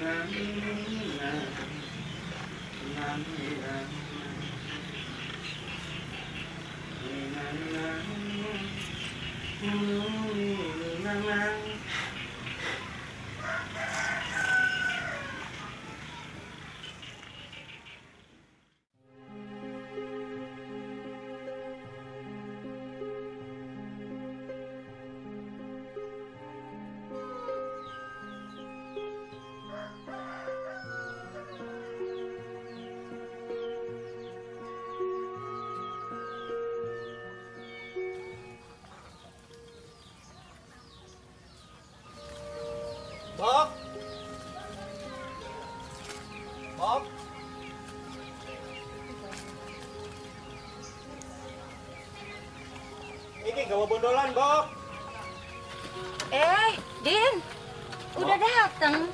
Bok. Gawa bondolan, Bok. Eh, Din. Udah datang.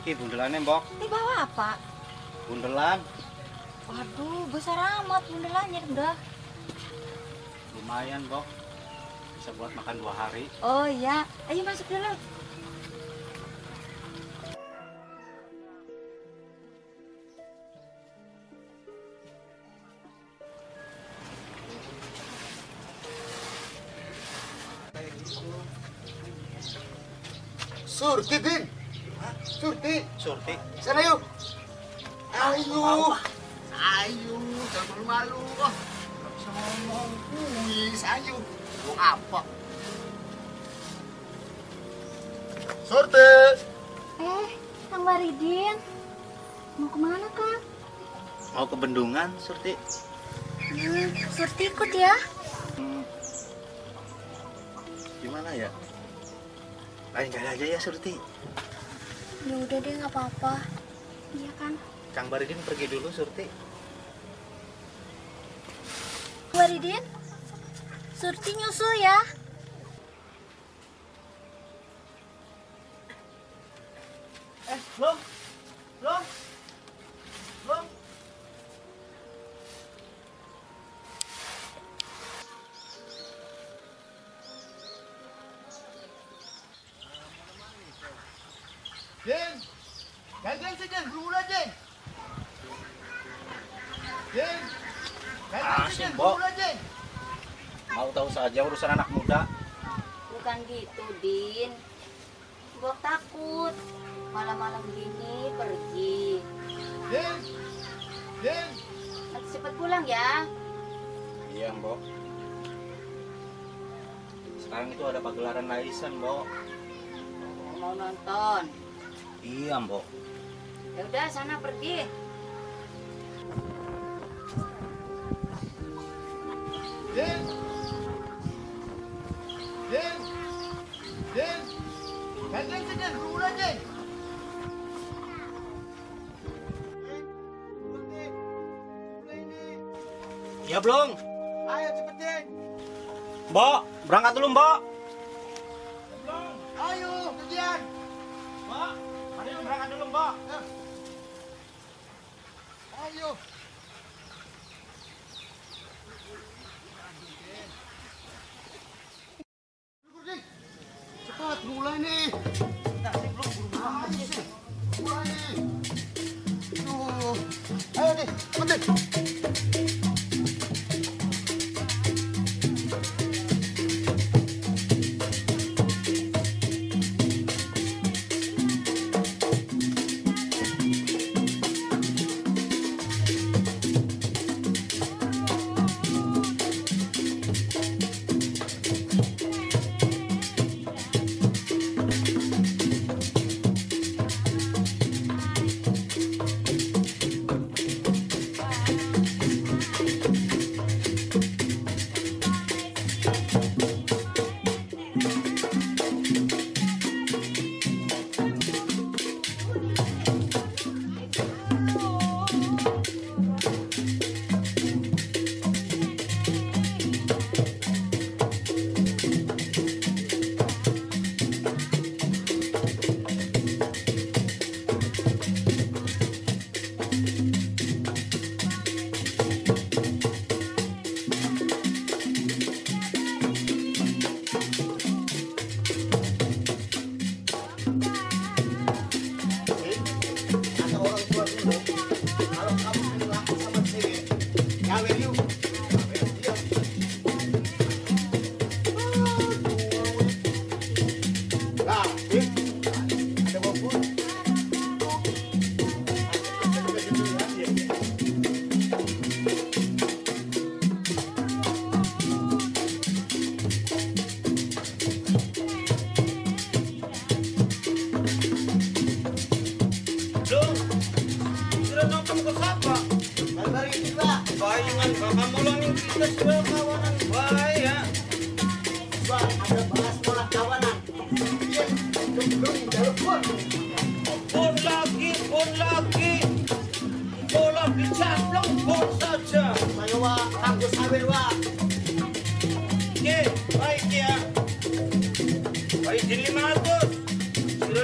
Iki bundelannya, Bok. Di bawa apa? Bundelan. Waduh, besar amat bundelannya udah. Lumayan, Bok. Bisa buat makan dua hari. Oh iya, ayo masuk dulu. Surti. Sana yuk. Ayo. Ayo, jangan malu-malu. Nggak bisa ngomong. Kuis, ayo. Mau apa? Surti. Eh, Kang Waridin. Mau ke mana, Kang? Mau ke bendungan, Surti? Hmm, Surti ikut ya. Hmm. Gimana ya? Lain kali aja ya, Surti. Ya udah deh, nggak apa-apa. Iya kan? Kang Baridin pergi dulu, Surti. Waridin, Surti nyusul ya. Mbok takut. Malam-malam gini pergi. Den, Den, Nanti cepat pulang ya. Iya, Mbok. Sekarang itu ada pagelaran laisan, Mbok. Mau nonton. Iya, Mbok. Ya udah sana pergi. Den, Iya, belum. Ayo cepet Den. Mbok, berangkat dulu, Mbok. Ayo, kegiatan. Mbok, mari berangkat dulu, Mbok. Ayo. Cepat, mulai nih. Ayo sih, mulai nih. Ayo deh, cepet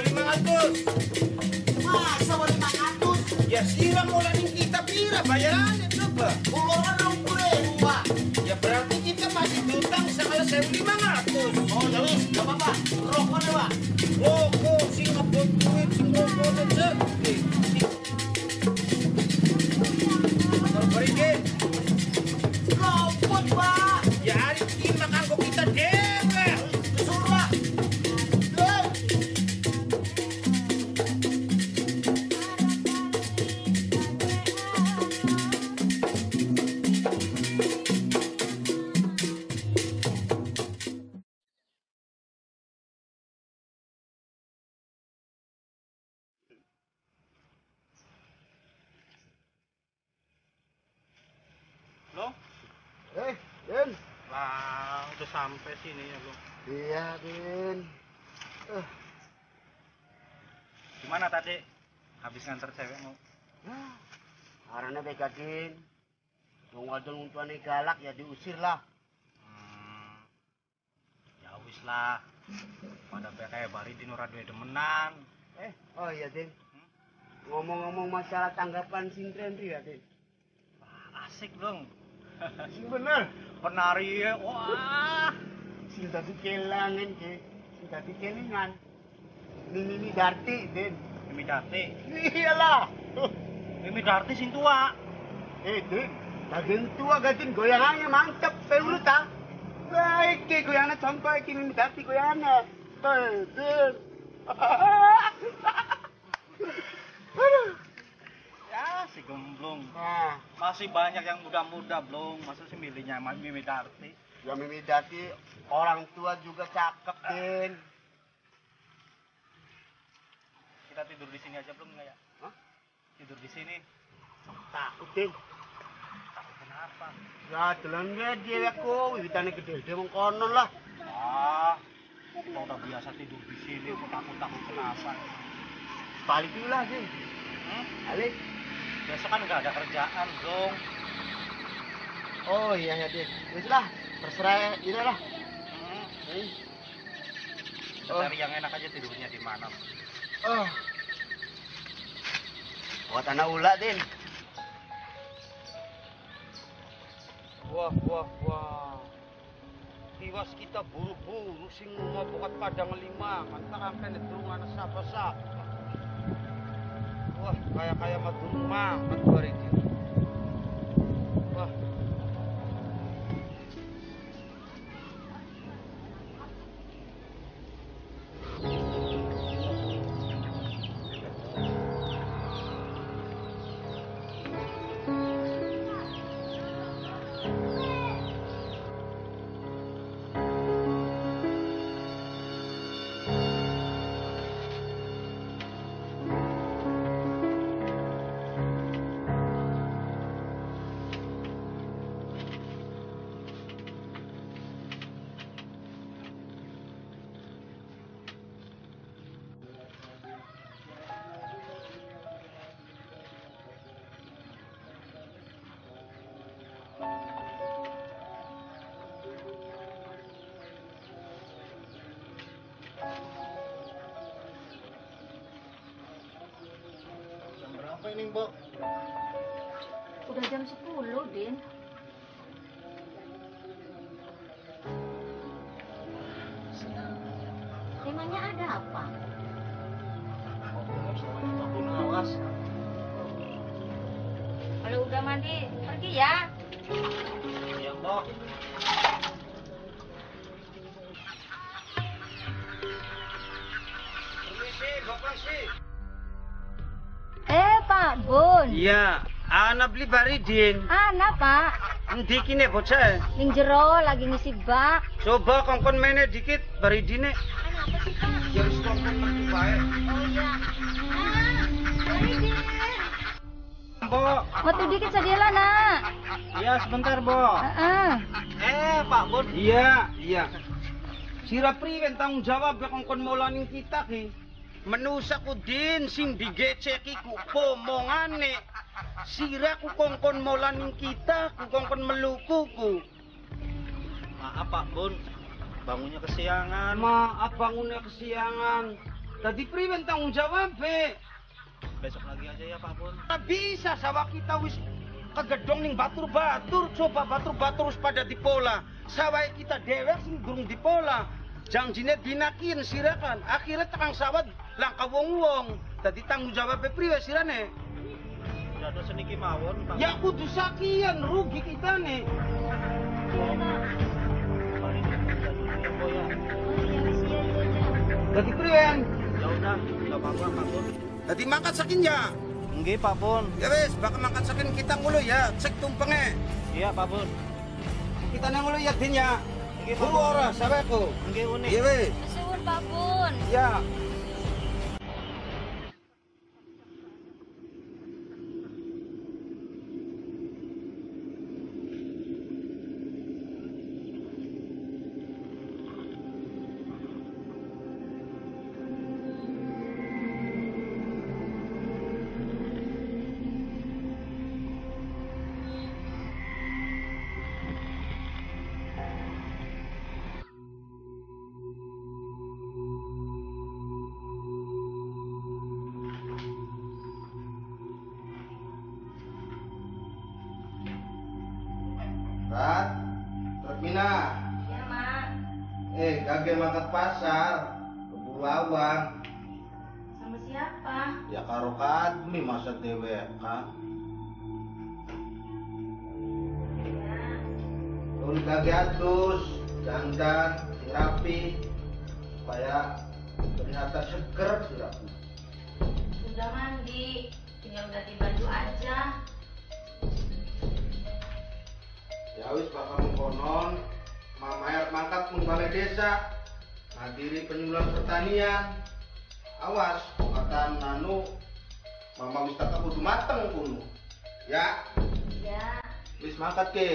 lima ratus? Ya siram mulangin kita pira bayarannya Every man Den. Wong wadon untuane galak ya diusir lah. Hmm, ya wis lah. Pada kayak bari di radio demenan. Eh, oh iya, Den. Ngomong-ngomong masalah tanggapan Sintrenri ya, Den. Wah, asik dong. Sing bener. Penari ya, wah. Sing tadi kelangan, ke. Sing tadi kelingan. Mimi Darti, Din. Mimi Darti. Iyalah. Mimi Darti sing tua. Eh, Din. Daging tua gadin goyangannya mantap. Pero lu tak? Baik, ke Mimi Darti goyangan. Eh, Din. Aduh. Ya, si gemblung. Nah, Masih banyak yang muda-muda, Blung. Masa sih milihnya Mimi Darti? ya Mimi Darti orang tua juga cakep, Din. Kita tidur di sini aja belum nggak ya? Hah? Tidur di sini. Takut, kenapa? Ya, telan dia dia aku, wiwitannya gede, dia mengkonon lah. Ah, kalau udah biasa tidur di sini, kok takut-takut kenapa? Balik dulu lah, Din. Hmm? Balik. Besok kan nggak ada kerjaan, Blung. Oh iya ya, Din. Wis lah, terserah ini lah. Hmm. Kita Oh. Cari yang enak aja tidurnya di mana. Oh. Buat anak ulat, Din. Wah, wah, wah. Tiwas kita buru-buru sing ngopokat padang lima, antara kene durungan sapa-sapa. Wah, kaya-kaya madung mangat beli baridin. Ana, Pak. Endi kine bocah? Ning jero lagi ngisi bak. Coba kongkon mene dikit baridine. Ana apa sih, Pak? Ya wis kongkon metu bae. Oh iya. Ah, ini Din. Mbok. Metu dikit sadilah, nak. Iya, sebentar, Mbok. Heeh. Eh, Pak Bun. Iya, iya. Sira priwen tanggung jawab ya kongkon molaning kita ki. Menusa ku din sing digeceki ku pomongane. Sira ku kongkon molaning kita, ku kongkon meluku ku. Maaf, Pak Bun. Bangunnya kesiangan. Maaf bangunnya kesiangan. Tadi priwen tanggung jawab be. Besok lagi aja ya, Pak Bun. Tak bisa sawah kita wis kegedong ning batur-batur coba batur-batur wis pada dipola sawah kita dewek sing durung dipola janjine dinakin sirakan akhirnya tekang sawat langka wong-wong dadi tanggung jawab priwe sirane Udah ada seniki mawon, Pak. ya kudu sakian rugi kita nih ya, ya. Dadi priwen Ya udah, nggak apa-apa, Pak Bun. dadi mangkat sakin ya Nggih, Pak Bun. ya wis bakal mangkat sakin kita ngulu ya cek tumpenge Iya, Pak Bun. kita nang ngulu ya din ya Nggih, Pak Bun. ora saweku Nggih, unik. iya wis Suwun, Pak Bun. ya Ya, Ya. wis mangkat ke.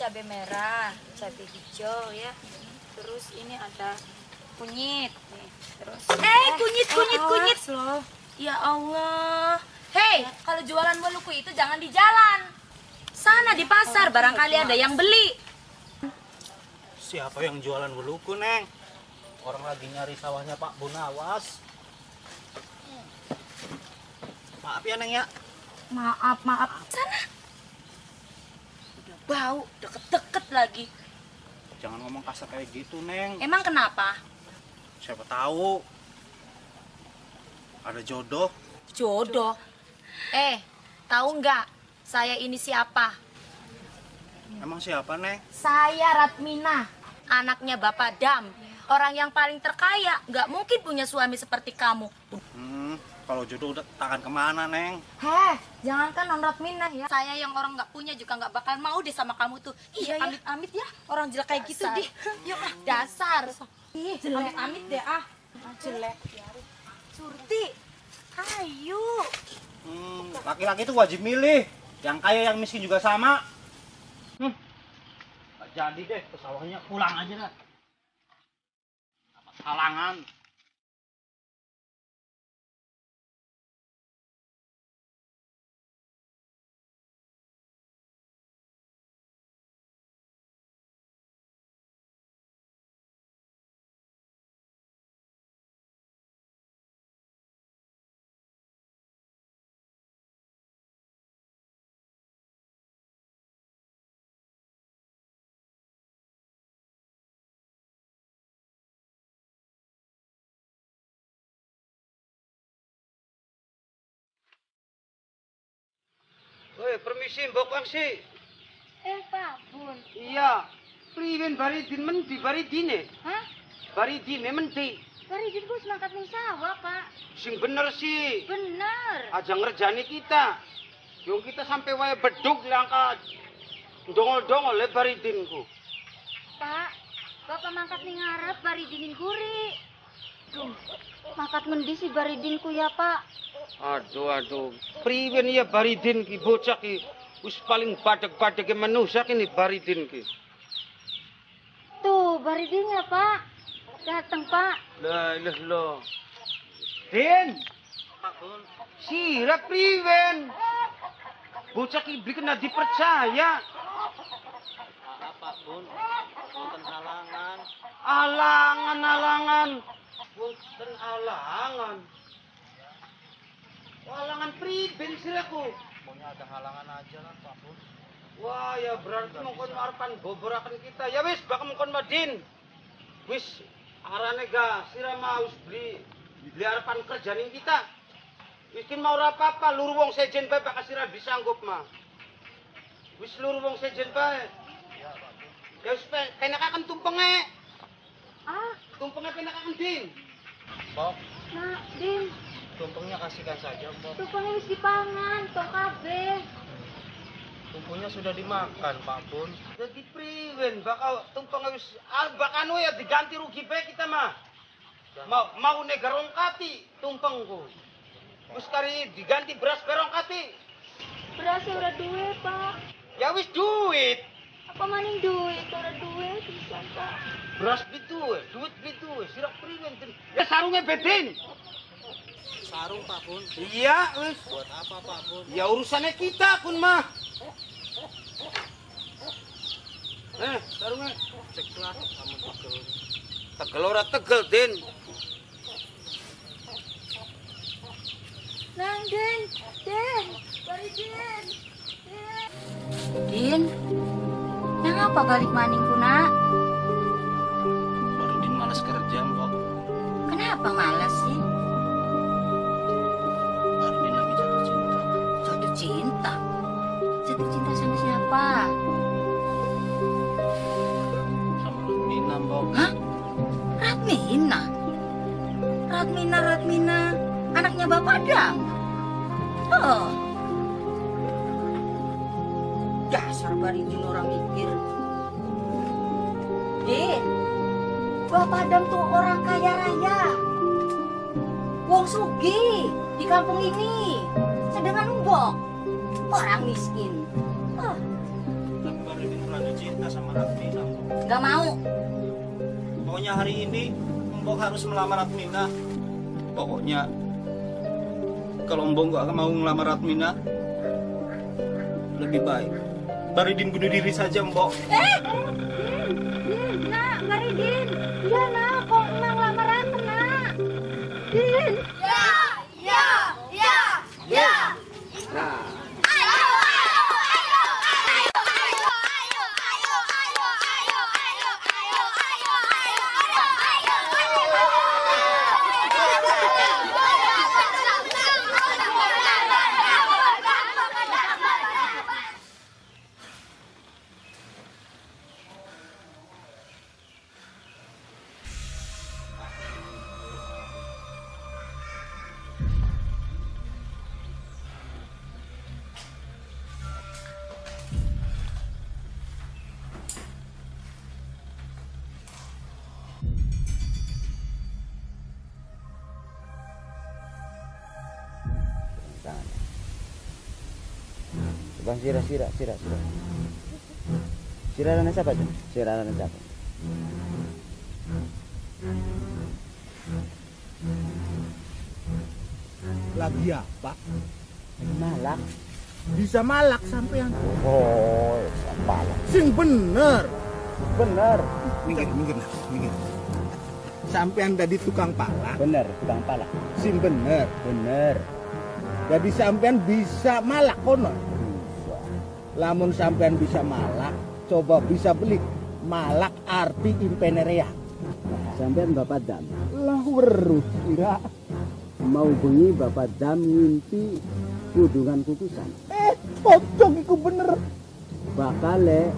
Cabai merah, cabai hijau ya. Terus ini ada kunyit nih. Terus Eh, kunyit, kunyit, awas kunyit. loh. Ya Allah. Hei, kalau jualan waluku itu jangan di jalan. Sana di pasar, barangkali ada yang beli. Siapa yang jualan beluku, Neng? Orang lagi nyari sawahnya Pak Bunawas. Maaf ya, Neng ya. Maaf, maaf. Sana. Bau, deket-deket lagi. Jangan ngomong kasar kayak gitu, Neng. Emang kenapa? Siapa tahu ada jodoh. Jodoh. Eh, tahu nggak? Saya ini siapa? Emang siapa, Neng? Saya Ratmina, anaknya Bapak Dam. Orang yang paling terkaya, nggak mungkin punya suami seperti kamu. Kalau jodoh udah tangan ke mana, Neng? Heh, jangankan non Ratmina ya. Saya yang orang nggak punya juga nggak bakal mau deh sama kamu tuh. Iya, amit-amit ya. Orang jelek kayak gitu deh. Yuk ah, dasar. Ih, amit-amit deh ah. Jelek. Surti, ayo. Hmm, laki-laki itu wajib milih. Yang kaya yang miskin juga sama. Hmm. Gak jadi deh, ke sawahnya pulang aja dah. Dapat si mbok si. Eh, Pak Bun. Iya. Priwen baridin mendi baridine. Hah? Baridine mendi. Baridin ku semangkat ning sawah, Pak. Sing bener sih. Bener. Aja ngerjani kita. Yung kita sampai wae beduk langka dongol-dongol le baridinku. Pak, Bapak mangkat ning ngarep baridinin guri. Duh, mangkat ngendi si baridinku ya, Pak? Aduh, aduh. Priwen ya baridin ki bocah ki. Wis paling badeg-badeg manusia kini baridin ki. Tuh, baridinnya, Pak. Datang, Pak. Lah, ilah lo. Den. Sira priwen. Bocah ki beli kena dipercaya. Apa pun, bukan halangan. Alangan, alangan. Boten alangan. Alangan priben siraku. Pokoknya ada halangan aja lah Pak Bun. Wah, ya berarti mungkin harapan boborakan kita. Ya wis, bakal mungkin madin. Wis, arane ga sira mau beli beli harapan kerjaan kita. Miskin mau apa-apa, luru wong sejen bae bakal sira bisa anggup mah. Wis luru wong sejen bae. Ya wis pe- penak akan tumpenge. Ah, Tumpenge penak akan din. Mbok, nah, Din. Tumpengnya kasihkan saja Mbok. Tupangnya wis dipangan, tong kabeh. Tumpengnya sudah dimakan Pak Bun. Jadi priwen bakal tumpeng wis ah, bakal ya diganti rugi bae kita mah. Mau mau negarongkati tumpengku. Wis kari diganti beras berongkati. Beras ora duwe, Pak. Ya wis duit. Apa maning duit? Ora duwe bisa, Pak. Beras beli duit, duit beli duit. Sirak priwen ten. Ya sarungnya bedin. Sarung Pak Bun. Iya wis. Buat apa Pak Bun? Ya urusannya kita pun mah. Eh, sarungnya. Ceklah kamu tegel. Tegel ora tegel, Den. Nang, Den. Den. Baridin. Den. Din, nang apa balik maningku nak? Baridin malas kerja Mbok. Kenapa malas sih? Anaknya Bapak Adam. Oh. Dasar baridin orang mikir. Din, Bapak Adam tuh orang kaya raya. Wong Sugi di kampung ini. Sedangkan Mbok, orang miskin. Oh, terlalu cinta sama Mbok. gak mau. Pokoknya hari ini Mbok harus melamar Ratmina. Pokoknya kalau Mbok nggak mau ngelamar Ratmina, lebih baik Baridin bunuh diri saja Mbok. Din, nak, Baridin. Iya, nak. Bang sira sira sira sira. Sira rana siapa tuh? Sira rana siapa? Lagi apa? Malak. Bisa malak sampean. Oh, siapa lah? Sing bener. Bener, Minggir, minggir minggir. Sampean dari tukang palak. bener, tukang palak. Sing bener. Bener. Jadi sampean bisa malak kono. Lamun sampean bisa malak, coba bisa beli malak arti impenerea. Sampean Bapak Dam. Lah weruh sira. Mau bengi Bapak Dam ngimpi kudungan kukusan. Eh, cocok iku bener. Bakale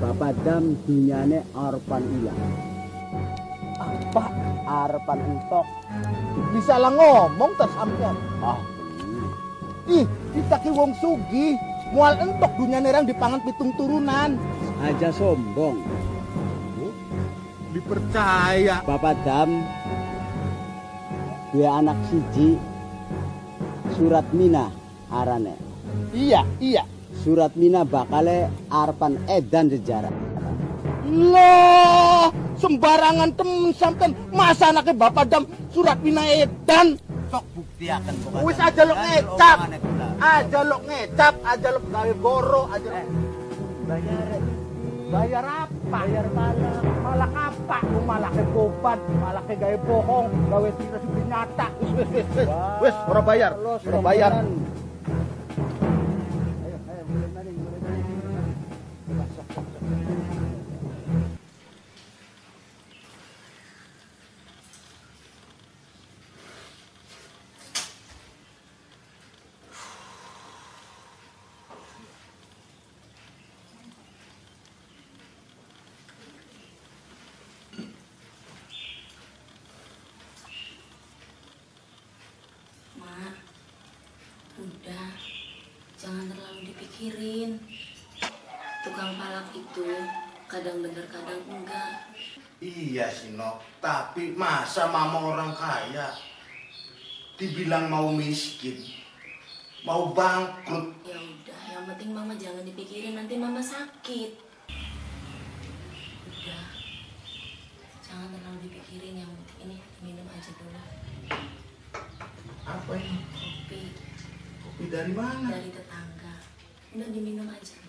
Bapak Dam dunyane arpan ilang. Apa arpan entok? Bisa lah ngomong tas sampean. Ah. Ih, kita ki wong sugi, mual entok dunyane orang dipangan pitung turunan. Aja sombong. Dipercaya. Bapak Dam dua anak siji surat mina arane. Iya, iya. Surat mina bakale arpan edan sejarah. Loh, sembarangan temen sampean masa anaknya bapak dam surat mina edan. Sok bukti akan Wis aja lo ngecap. Aja lo ngecap, aja lo gawe goro, aja lo bayar bayar apa? Bayar malah malah apa? Lu malah ke beban, malah ke gawe bohong, gawe tidak nyata. Wis wis wis wis. Wis ora bayar, ora bayar. Ayo, ayo, mulai maring, mulai maring. Coba, sok, sok, sok. Mak, udah, jangan terlalu dipikirin. Tukang palak itu kadang bener kadang enggak. Iya sih Nok, tapi masa mama orang kaya dibilang mau miskin, mau bangkrut. Ya udah, yang penting mama jangan dipikirin nanti mama sakit. Udah, jangan terlalu dipikirin yang penting ini minum aja dulu. Apa ini? Kopi Kopi dari mana? dari tetangga. Udah diminum aja.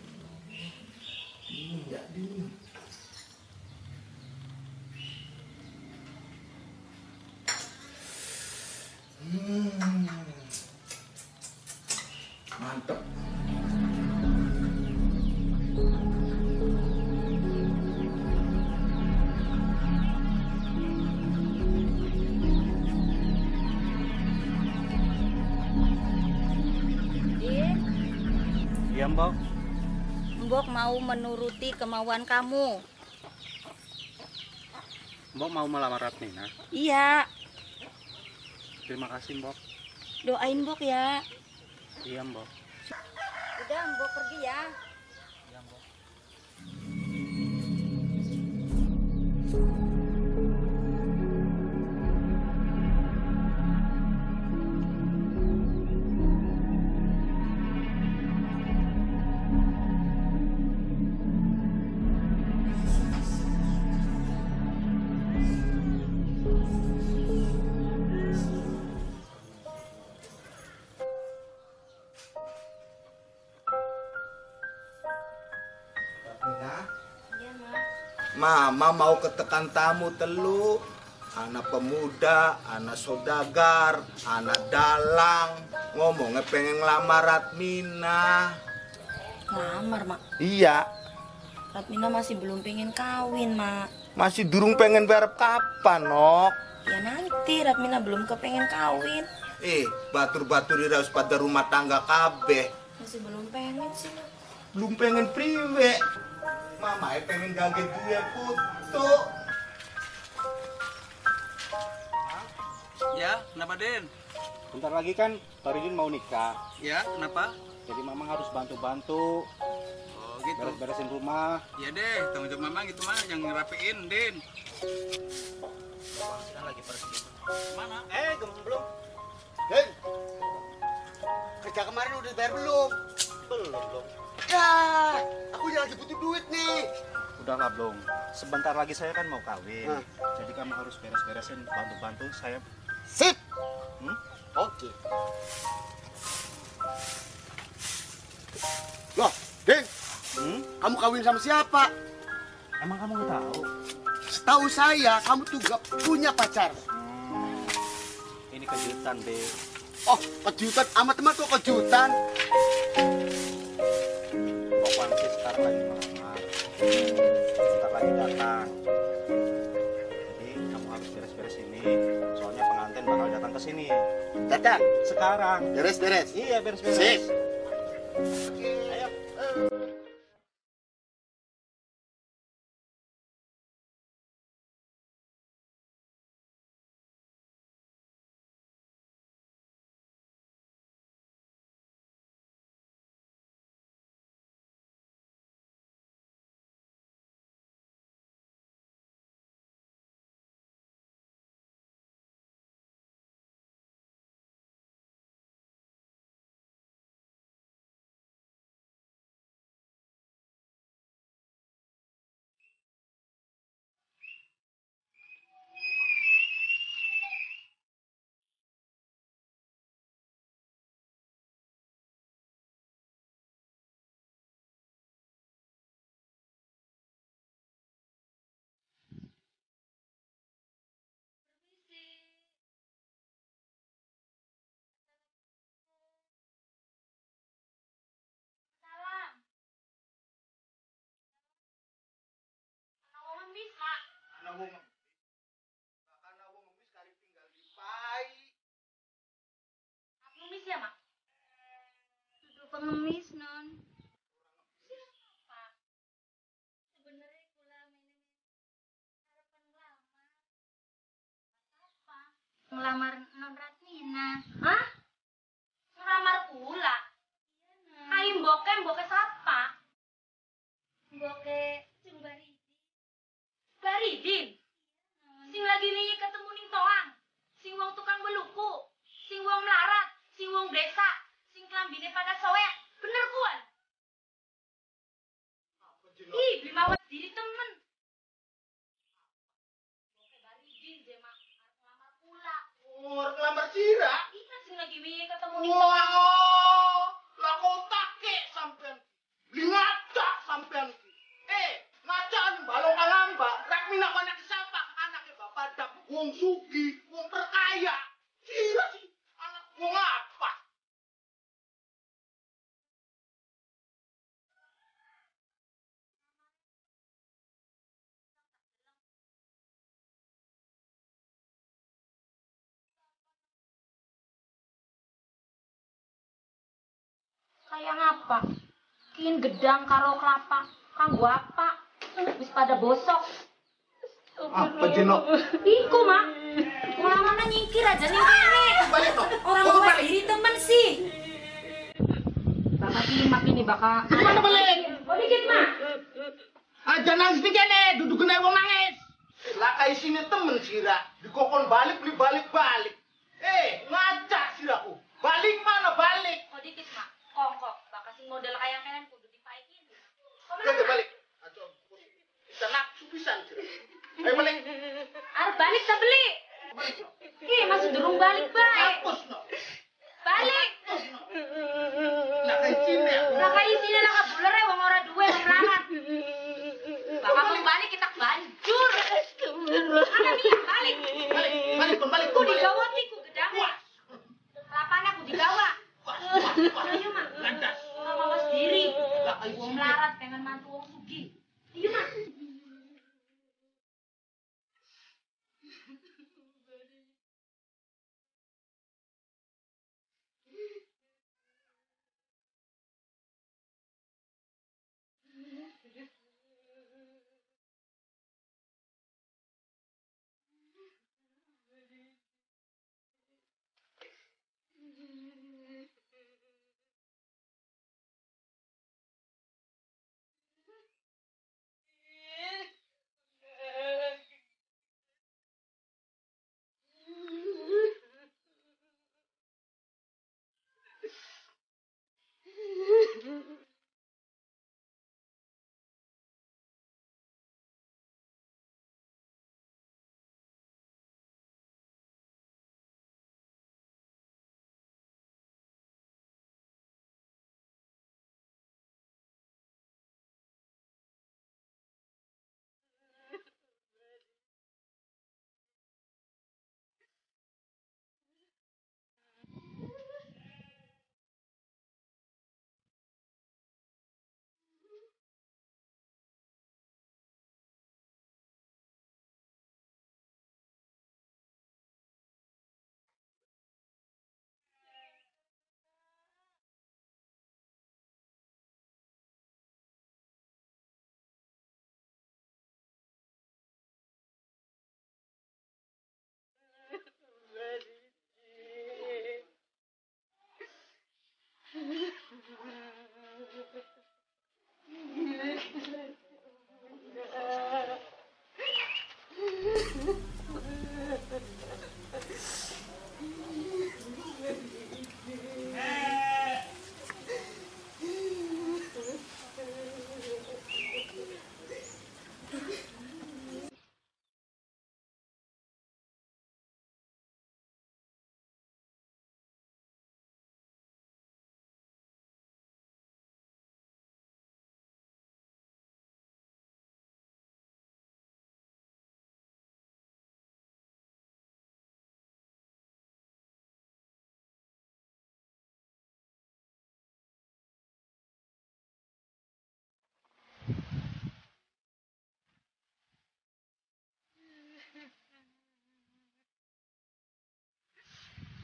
Mau menuruti kemauan kamu. Mbak mau melamar Ratmina. Iya, Terima kasih mbak. doain Mbok ya. Iya mbak. Udah, Mbok pergi ya. Mama mau ketekan tamu telu anak pemuda, anak saudagar, anak dalang ngomongnya pengen ngelamar Ratmina Ngelamar, Mak. iya Ratmina masih belum pengen kawin, Mak. masih durung pengen berep kapan nok Ya nanti Ratmina belum kepengen kawin. eh batur-batur harus pada rumah tangga kabeh Masih belum pengen sih, Mak. belum pengen priwe mama pengen gaget gue putu Ya, kenapa Den? Bentar lagi kan Faridin mau nikah. Ya, kenapa? Jadi mamang harus bantu-bantu Oh gitu. beres-beresin rumah. Ya deh, tanggung jawab mama gitu mah yang ngerapiin Den. Kita lagi pergi. Mana? Eh, gemblung. Hei, kerja kemarin udah bayar belum? Belum, belum. Ya, aku yang lagi butuh duit nih. Udahlah, Blong. Sebentar lagi saya kan mau kawin. Hah. Jadi kamu harus beres-beresin, bantu-bantu saya. Sip. Hmm? Oke. Loh, Ding, Hmm? kamu kawin sama siapa? Emang kamu nggak tahu? Setahu saya, kamu tuh gak punya pacar. Hmm. Ini kejutan, deh. Oh, kejutan. Amat teman kok kejutan. Sekarang lagi melamar. Bentar lagi datang. Jadi kamu harus beres-beres ini. Soalnya pengantin bakal datang ke sini. Datang. Sekarang. Beres-beres. Iya, beres-beres. Sip. Ngemis, Mak. Anak wong Anak wong ngemis kali tinggal di pai. Aku ngemis ya, Mak? Duduk pengemis non. Siapa? Sebenarnya kula menemani harapan ngelamar. Apa? Ngelamar non Ratmina. Hah? Ngelamar kula? Hai mboke, mboke siapa? Boke Cung Baridi. Baridin. Sing lagi nih ketemu ning toang. Sing wong tukang beluku. Sing wong melarat. Sing wong desa. Sing klambine pada soek. Bener kuan? Ih, beli mawat diri temen. Oke, Baridin je mak. Ngelamar pula. Oh, ngelamar Cira. Iya, sing lagi nih ketemu ning toang. lah kau take sampean. Beli ngaca sampean. Anu balong alamba. Rek mina anak siapa? Anaknya bapak dap. Wong sugi, wong perkaya. Cira sih. Anak wong apa? Kayak ngapa? Kin gedang karo kelapa. Kanggo apa? Wis pada bosok. Apa jenok? Iku, Mak. Mulamana nyingkir aja nih. Orang mau balik. temen sih. Bakal timak ini bakal. Mana balik? Dikit, Mak. Aja nangis nih kene, duduk kena wong nangis. Lah kayak sini temen sira, dikokon balik beli balik balik. Eh, ngaca siraku. Balik mana balik? Oh dikit, Mak. Kongkok. Bakal sing model kayak kalian kudu dipaikin. Kok mana? balik. Aco, bisa naksu pisan sira. Ayo balik. Arep balik tak beli. Ih, masih durung balik bae. Hapus no. Balik. Lah kayak sini ya. Lah kayak isine lah kabuler ya wong ora duwe wong larat. Bakal mau balik kita banjur. Ana nih balik. Balik, balik, kon balik, Ku digawa ku gedangnya. Lapane aku digawa. Ayo mak. Landas. Ora mawas diri. Lah sini. melarat pengen mantu wong sugih. Iya mak.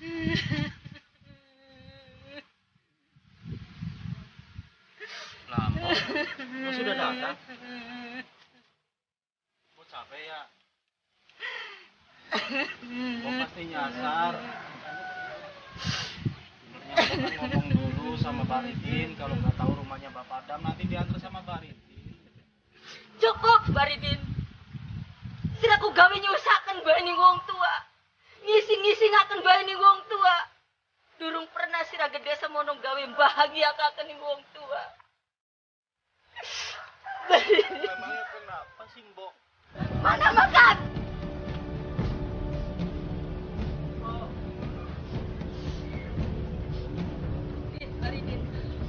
Mbok, Mbok sudah datang. Mbok capek ya? Mbok pasti nyasar. Kan ngomong dulu sama Baridin kalau nggak tahu rumahnya Bapak Adam nanti diantar sama Baridin. Cukup, Baridin. Sira ku gawe nyusaken bae ning wong tua. Ngisi-ngisinaken bae ning wong tua. Durung pernah sira gede semono gawe bahagia ning wong tua. Memangnya kenapa sih mana makan? Baridin,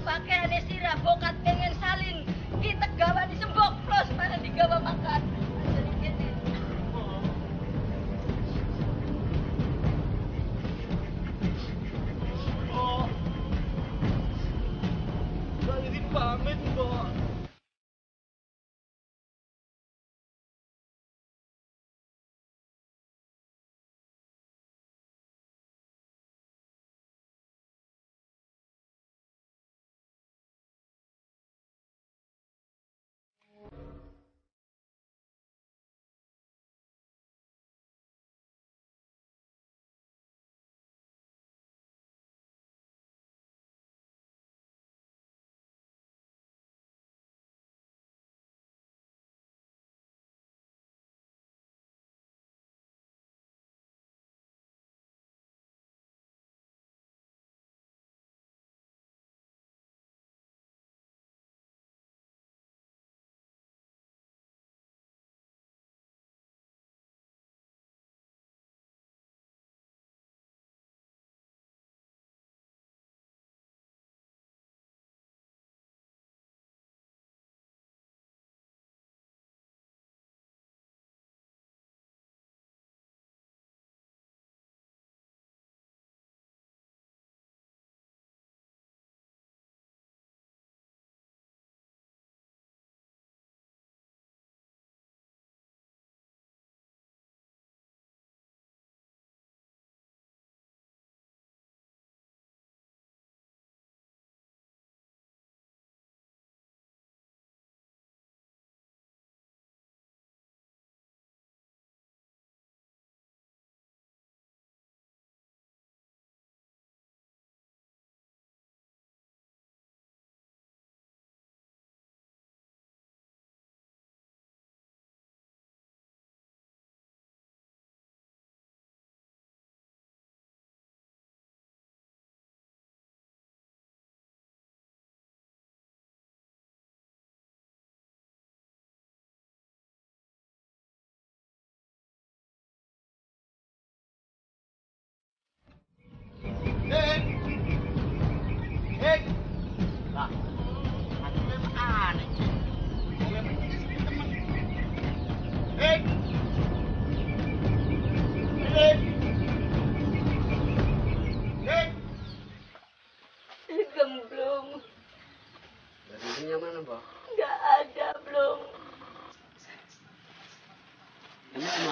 pakaiannya sira bokat pengen salin. Kita gawa di sembok plus mana digawa makan.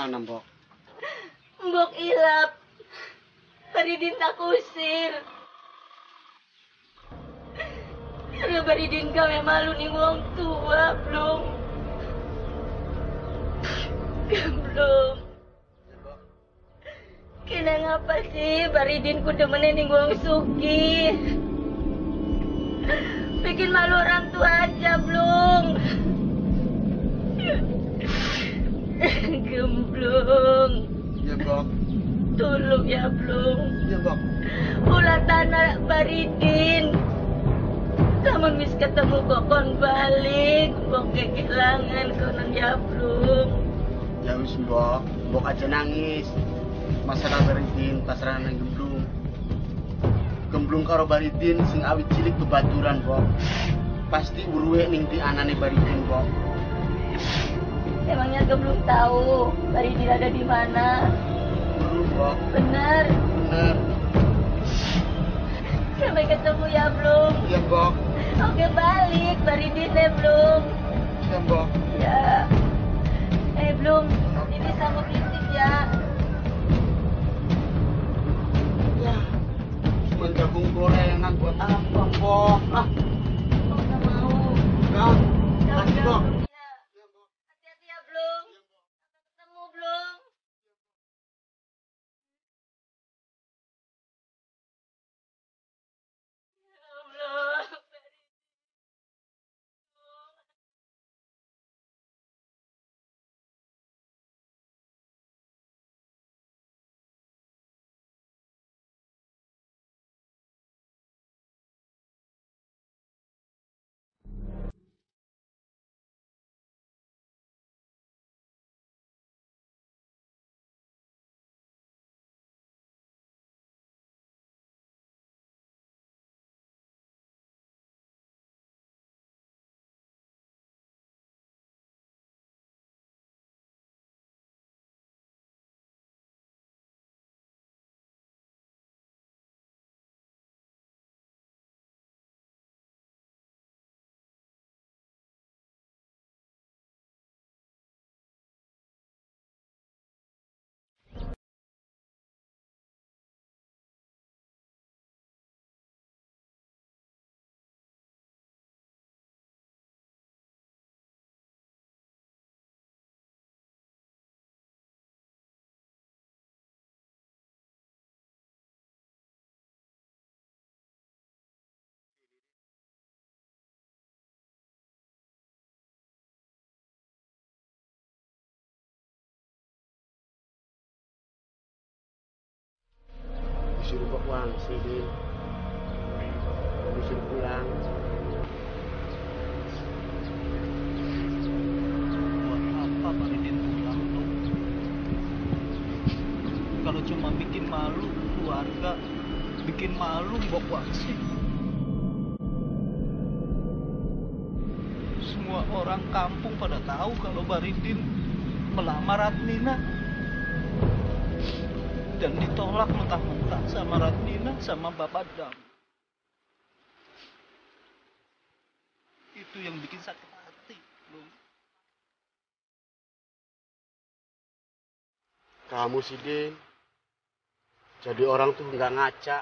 Emang mana, Mbok? Ilap. Baridin tak usir. Lu Baridin gawe malu nih wong tua belum. Belum. Kena ngapa sih Baridin ku demenin ning wong sugih. Bikin malu orang tua aja, Blung. Gemblung. Iya, Bok. Tolong ya, Blung. Iya, Bok. Ulah tanah Baridin. Kamu mis ketemu kokon balik. Bok kehilangan konon ya, Blung. Ya wis mbok, mbok aja nangis. Masalah Baridin pasrah nang gemblung. Gemblung karo Baridin sing awit cilik bebaturan, Bok. Pasti uruwe ning di anane Baridin, Bok. Emangnya Gemblung tahu Baridin ada di mana? Belum. Benar. Bener. Sampai ketemu ya, Blung. Iya, Bok. Oke, balik. Baridin ya, Blung. Iya, Bok. Ya. Eh, Blung. Ini sama prinsip ya. Ya. Cuma jagung gorengan buat apa, Bok? Ah, Oh, nggak mau. enggak. Kasih, Bok. Disuruh Din. Disuruh pulang. Dan ditolak mentah-mentah sama Ratnina sama Bapak Dam. Itu yang bikin sakit hati. Kamu sih, Din. Jadi orang tuh nggak ngaca.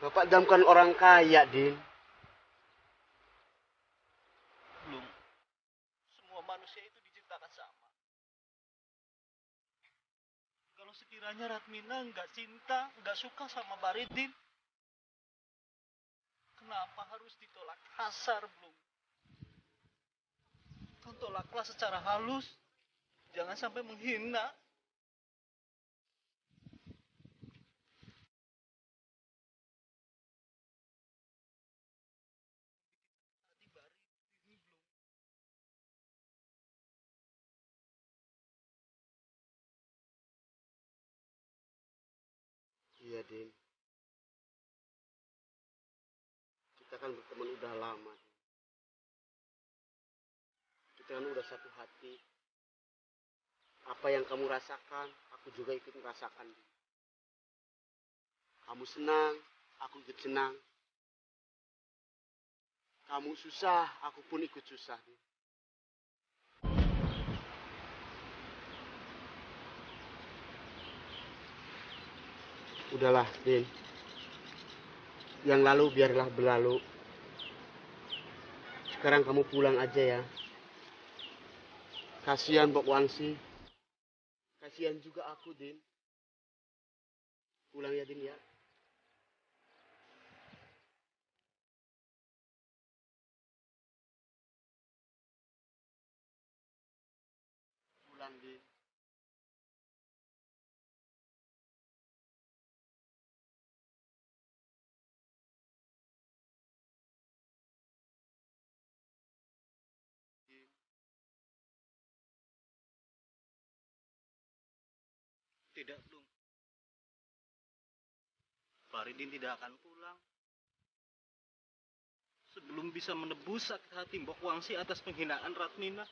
Bapak Dam kan orang kaya, Din. belum. Semua manusia itu diciptakan sama. Kalau sekiranya Ratmina nggak cinta, nggak suka sama Baridin, kenapa harus ditolak kasar, belum? Tolaklah secara halus, jangan sampai menghina. Hati Baridin, belum. Iya, Din. Kita kan berteman udah lama. Kita kan udah satu hati. Apa yang kamu rasakan, aku juga ikut merasakan. Kamu senang, aku ikut senang. Kamu susah, aku pun ikut susah. Udahlah, Din. Yang lalu biarlah berlalu. Sekarang kamu pulang aja ya. Kasihan Bok Wangsi. Kasihan juga aku, Din. Pulang ya, Din ya. Faridin tidak akan pulang. Sebelum bisa menebus sakit hati Mbok Wangsi atas penghinaan Ratmina.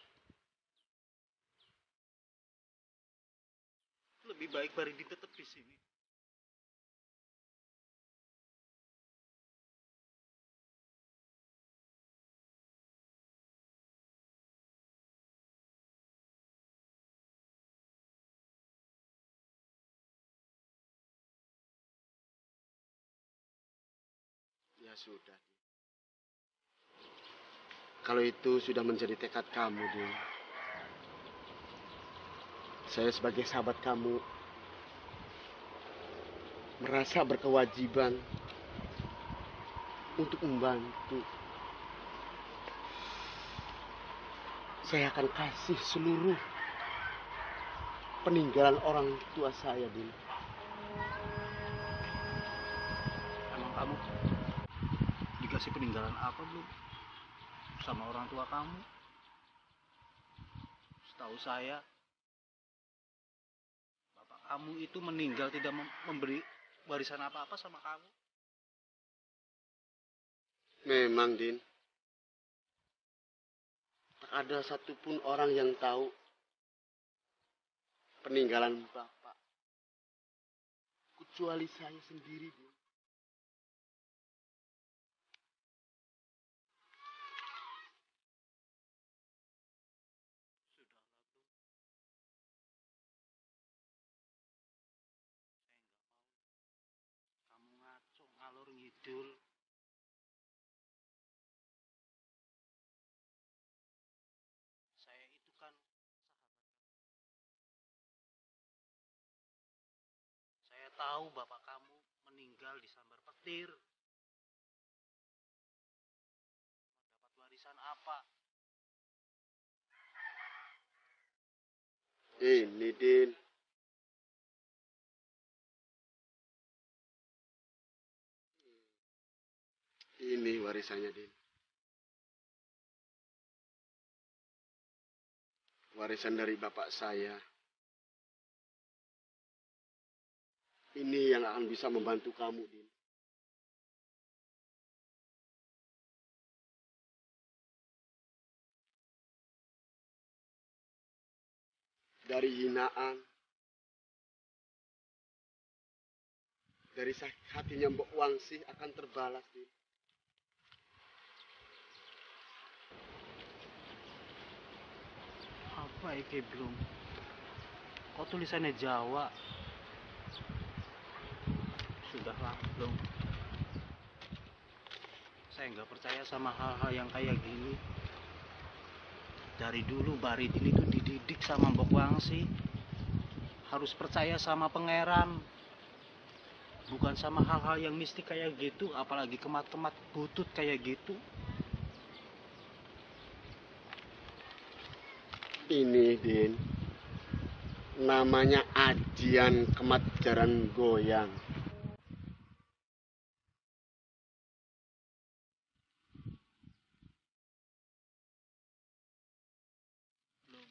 Lebih baik Faridin tetap di sini. Ya sudah. Kalau itu sudah menjadi tekad kamu, Din. Saya sebagai sahabat kamu merasa berkewajiban untuk membantu. Saya akan kasih seluruh peninggalan orang tua saya, Din. Emang kamu dikasih peninggalan apa belum? Sama orang tua kamu? Setahu saya, bapak kamu itu meninggal tidak mem- memberi warisan apa-apa sama kamu. Memang, Din. Tak ada satupun orang yang tahu peninggalan Bapak. Kecuali saya sendiri, Din. Sudahlah, Bro. Saya nggak mau. Kamu ngaco ngalor ngidul. Saya itu kan sahabat kamu. Saya tahu bapak kamu meninggal di sambar petir. Mau dapat warisan apa? Ini, Din. Ini warisannya, Din. Warisan dari bapak saya. Ini yang akan bisa membantu kamu, Din. Dari hinaan, dari sakit hatinya Mbok Wangsi akan terbalas, Din. Apa iki belum? Kok tulisannya Jawa? Sudahlah, belum. Saya nggak percaya sama hal-hal yang kayak gini. Dari dulu Baridin itu dididik sama Mbok Wangsi. Harus percaya sama pangeran. Bukan sama hal-hal yang mistik kayak gitu, apalagi kemat-kemat butut kayak gitu. Ini, Din. Namanya ajian kematjaran goyang. Belum.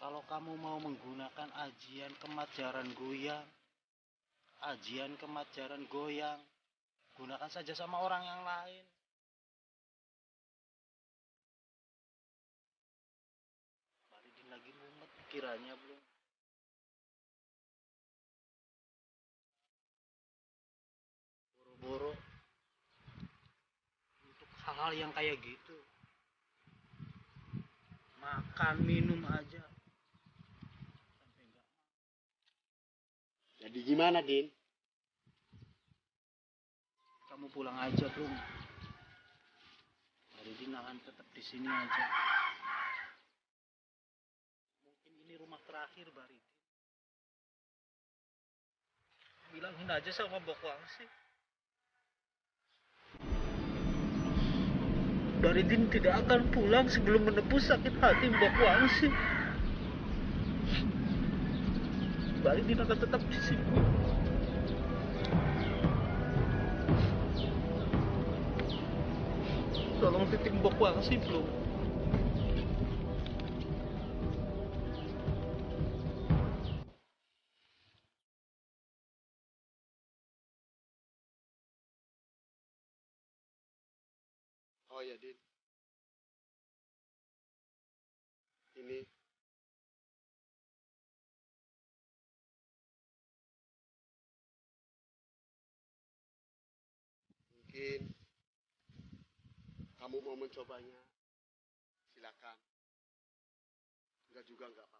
Kalau kamu mau menggunakan ajian kematjaran goyang, ajian kematjaran goyang, gunakan saja sama orang yang lain. Baridin lagi mumet pikirannya belum. Boro-boro untuk hal-hal yang kayak gitu makan minum aja sampai enggak Jadi gimana, Din? kamu pulang aja tuh Baridin akan tetap di sini aja. Mungkin ini rumah terakhir Baridin bilangin aja sama Mbok Wangsi Baridin tidak akan pulang sebelum menebus sakit hati Mbok Wangsi Baridin akan tetap di sini tolong titip Mbok Wangsi belum mau mencobanya. Silakan. Enggak juga enggak apa-apa. Permisi,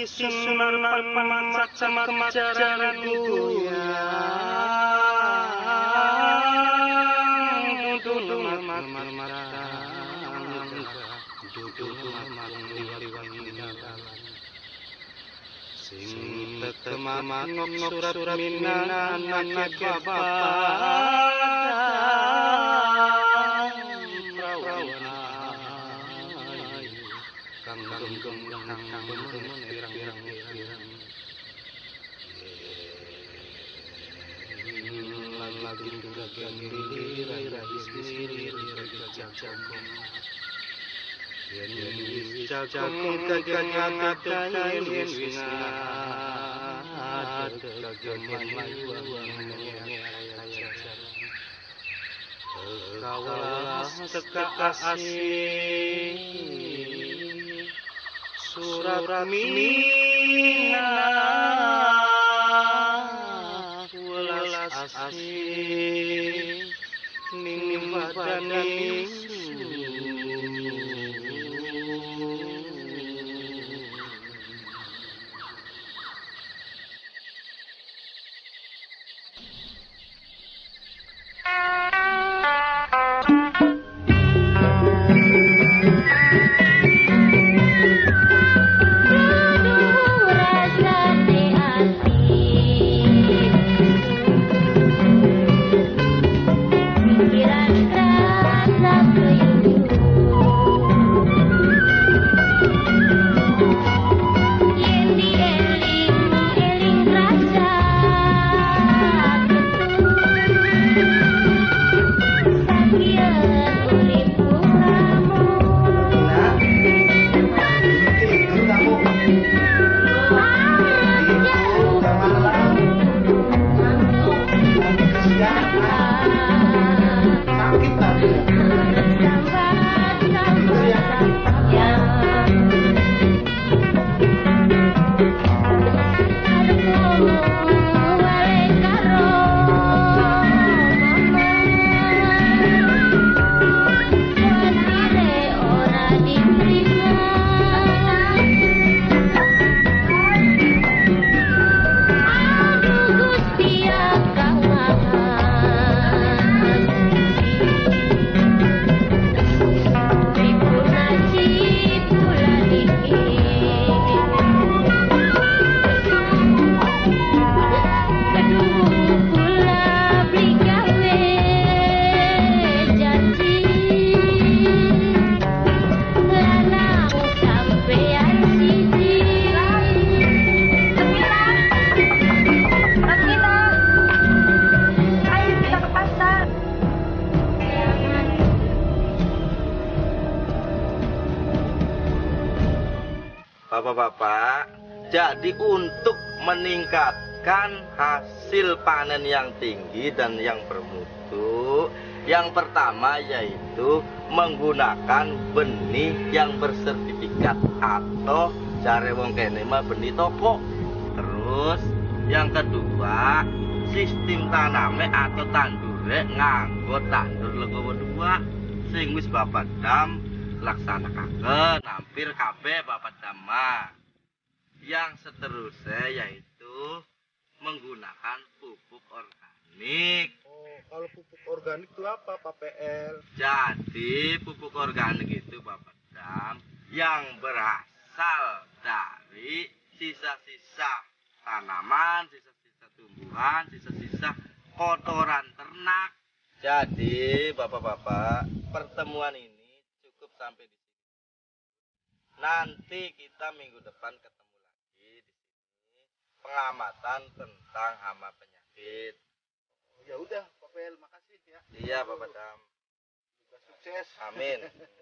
Niati sunar macam macam goyang Duduk lemar Sing tetemat ngok surat minan anak bapak kang kang kang kang kang pirang pirang pirang lagi juga gembira rira istri rira jagong yen wis jagong kagak ngadain wis ngade kagak mayu kawalas teka asih surat mina. Welas asih ning badane Jadi untuk meningkatkan hasil panen yang tinggi dan yang bermutu, yang pertama yaitu menggunakan benih yang bersertifikat atau jare wong kene benih toko. Terus yang kedua, sistem taname atau tandure nganggo tandur legowo dua sing wis bapak dam laksanakaken hampir kabeh bapak dama. Yang seterusnya yaitu menggunakan pupuk organik. Oh, kalau pupuk organik itu apa, Pak PL? Jadi pupuk organik itu Bapak Dam yang berasal dari sisa-sisa tanaman, sisa-sisa tumbuhan, sisa-sisa kotoran ternak. Jadi Bapak-bapak, pertemuan ini sampai di sini. Nanti kita minggu depan ketemu lagi di sini pengamatan tentang hama penyakit. Ya udah, Pak PL, makasih ya. Iya Bapak Dam. Sukses. Amin.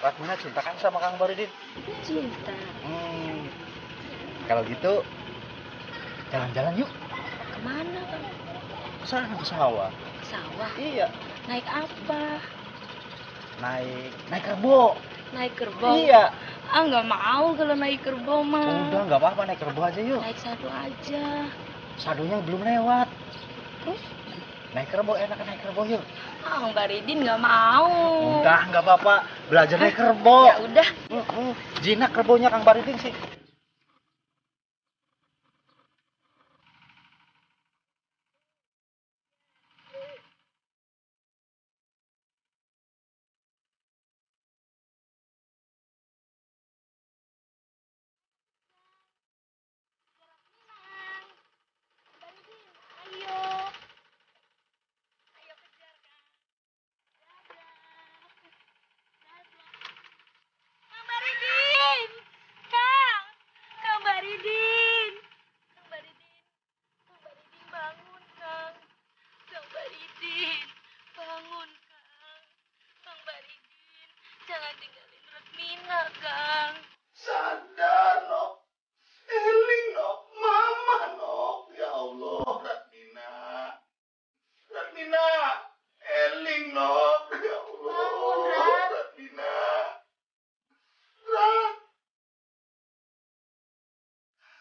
Ratmina cinta kan sama Kang Baridin? Cinta. Hmm. Kalau gitu jalan-jalan yuk. Ke mana kan? Sana ke sawah. Sawah. Iya. Naik apa? Naik naik kerbau. Naik kerbau. Iya. Ah nggak mau kalau naik kerbau mah. Udah nggak apa-apa naik kerbau aja yuk. Naik satu aja. Sadonya belum lewat. Terus? Naik kerbau enak naik kerbau yuk. Ah Mbak Ridin nggak mau. Udah nggak apa-apa belajar naik kerbau. Ya udah. Jinak kerbaunya Kang Baridin sih. Kang Baridin. Kang. Kang Baridin. Kang Baridin. Kang Baridin bangun, Kang. Kang Baridin. Bangun, Kang. Kang Baridin. Jangan tinggalin Retmina, Kang. Sadar, Nok. Eling, Nok. Mama, Nok. Ya Allah, Ratmina. Ratmina. Eling, Nok. Ya Allah. Bangun, Rat. Ratmina. Rat.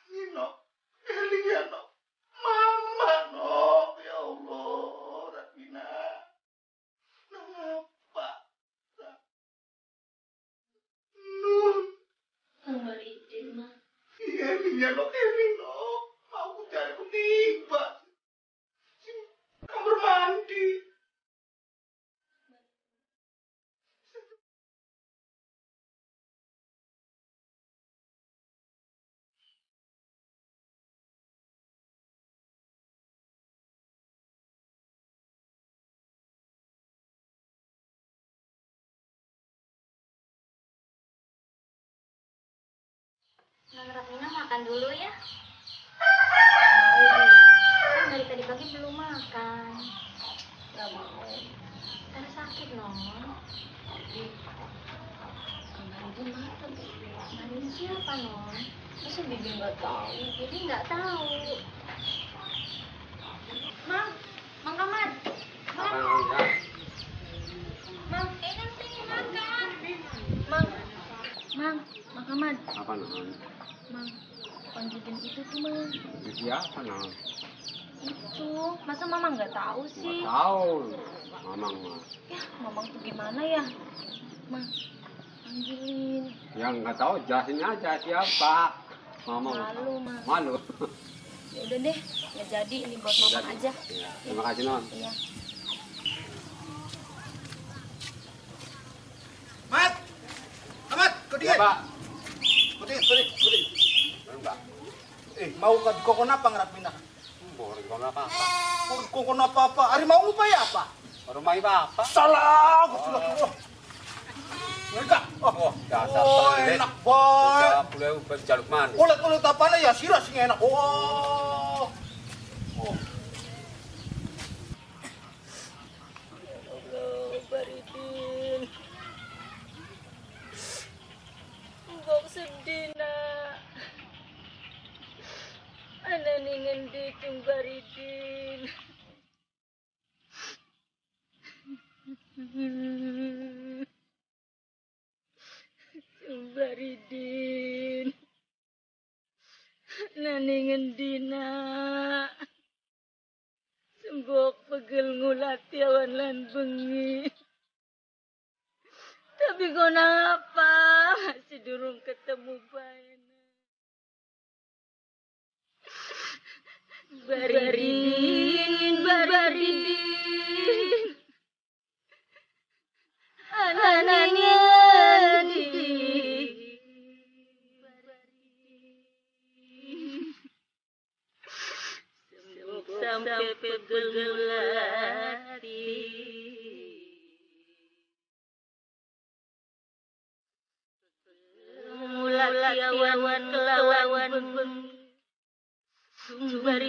Ini, Nok. Eling ya, Nok. Mama, Nok. Ya Allah, Ratmina. Kenapa? Rat. Nun. Kang Baridin, mah. Iya, iya, no, ini no. Aku cari aku tiba. Si kamar mandi. Kang Retmina makan dulu ya. Kan dari tadi pagi belum makan. Gak mau. Kan sakit, non. Kang Baridin mana? Baridin siapa, non? Masa Bibi nggak tahu? Bibi nggak tahu. Mang, Mang Kamad. Mang. Mang, kan pengen makan. Mang, Mang, Mang Kamad. Apa non? Mang, panggilin itu tuh, Mang. Siapa non? Itu, masa Mama nggak tahu sih? Tahu, mamang mah. Ya, Mamang tuh gimana ya? Mang, panggilin. Yang nggak tahu jelasin aja siapa. Mama. Malu, Ma. Malu. Ya udah deh, ya jadi ini buat mama aja. Iya, Terima kasih non. Iya. Mat! Amat, kau Iya dingin. pak. Kau dingin, kau dingin, kau dingin. Eh, mau kan di kokon apa ngerap pindah? Mbor hmm, di kokon apa? Kok kokon apa apa? Ari mau ngupai apa? Baru mai apa? Salah, gua sudah oh. tua. Mereka, oh, oh, oh enak boy. Sudah boleh jaluk man. Kulit kulit apa ya sirah sih enak. Oh. Ana ningen di cung Baridin. Cung Baridin. Naningen dina. Sembok pegel ngulati awan lan bengi. Tapi kau apa? Masih durung ketemu baena. Baridin, baridin. Anananya di. sampai pegel mulati. Mulati awan kelawan ben Sumbari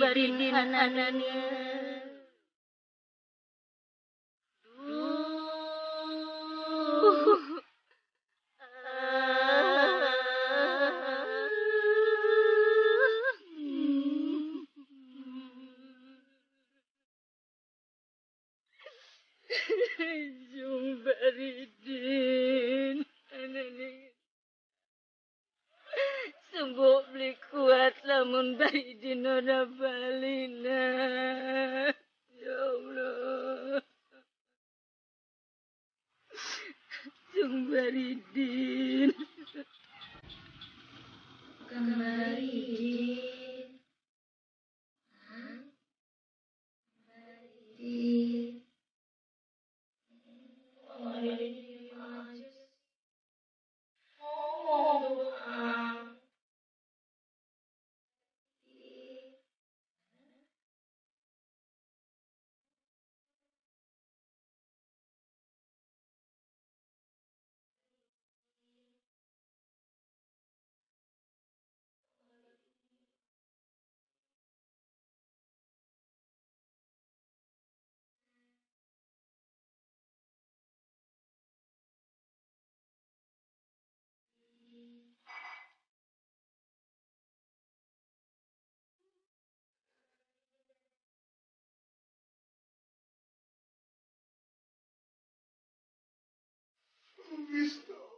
wisdom.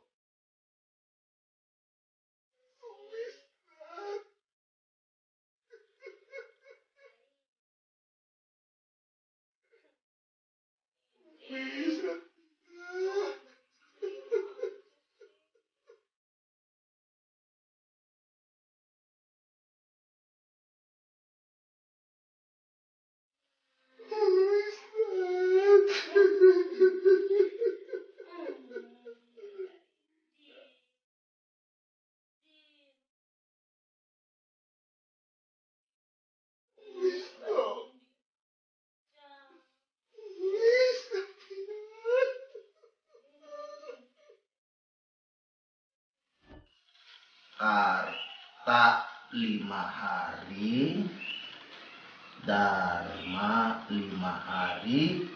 Karta lima hari. Dharma lima hari.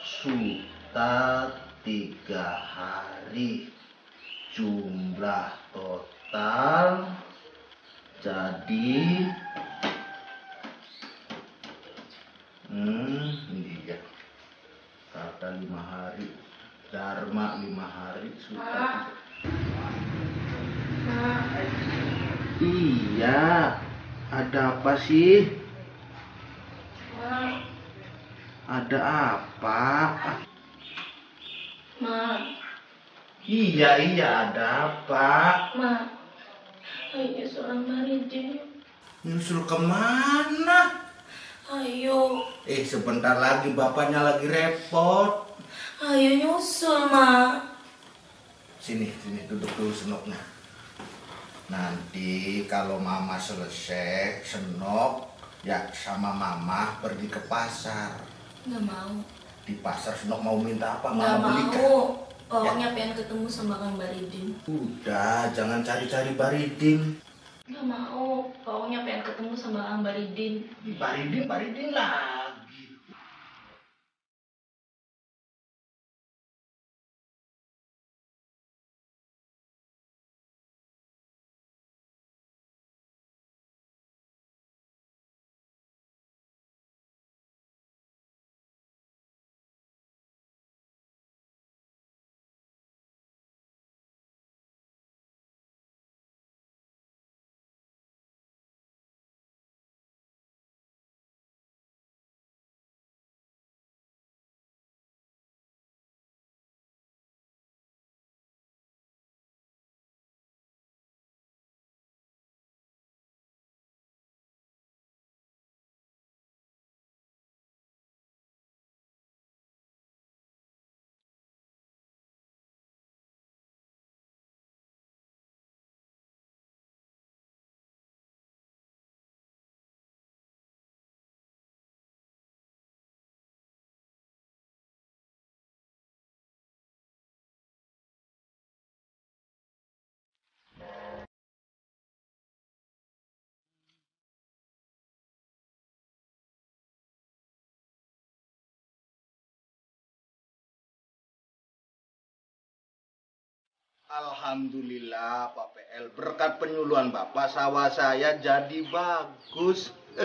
Suta tiga hari. Jumlah total Jadi Hmm, ini dia. Karta lima hari. Dharma lima hari Suta tiga Iya, ada apa sih? Ada apa? Ma, Iya, iya, ada apa? ma, Ayo seorang Maridin. Nyusul ke mana? Ayo, Eh sebentar lagi bapaknya lagi repot. ayo nyusul, Mak. Sini, sini duduk dulu senoknya. Nanti kalau mama selesai senok, ya sama mama pergi ke pasar. Nggak mau. Di pasar senok mau minta apa? Nggak Mama belikan. mau. Pokoknya pengen ketemu sama Kang Baridin. Udah, jangan cari-cari Baridin. Nggak mau. Pokoknya pengen ketemu sama Kang Baridin. Baridin, Baridin lagi. Alhamdulillah Pak PL berkat penyuluhan Bapak sawah saya jadi bagus.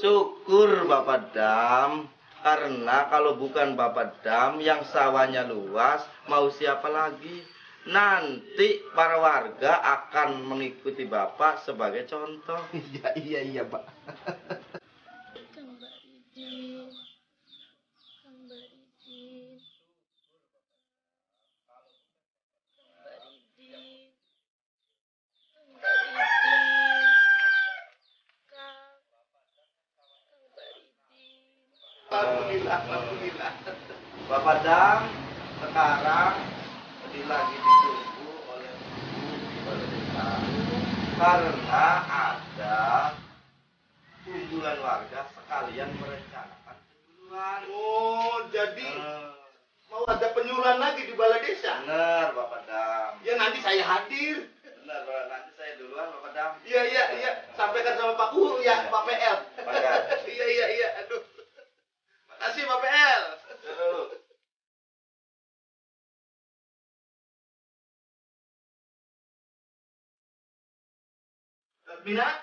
Syukur Bapak Dam karena kalau bukan Bapak Dam yang sawahnya luas mau siapa lagi? Nanti para warga akan mengikuti Bapak sebagai contoh. Iya iya iya Pak. Kang Baridin. Kang Baridin. Kang Baridin. Kang Baridin. Kang. Kang Baridin. Alhamdulillah, alhamdulillah. Bapak Dam, sekarang ini lagi ditunggu oleh ibu kepala desa karena ada kunjungan warga sekalian merencanakan kunjungan. Oh, jadi mau ada penyuluhan lagi di balai desa? Benar, Bapak Dam. Ya nanti saya hadir. Benar, Bapak. Nanti saya duluan, Bapak Dam. Iya, iya, iya. Sampaikan sama Pak Guru ya, Pak PL. Iya, iya, iya. Aduh. Makasih Pak PL. Ratmina?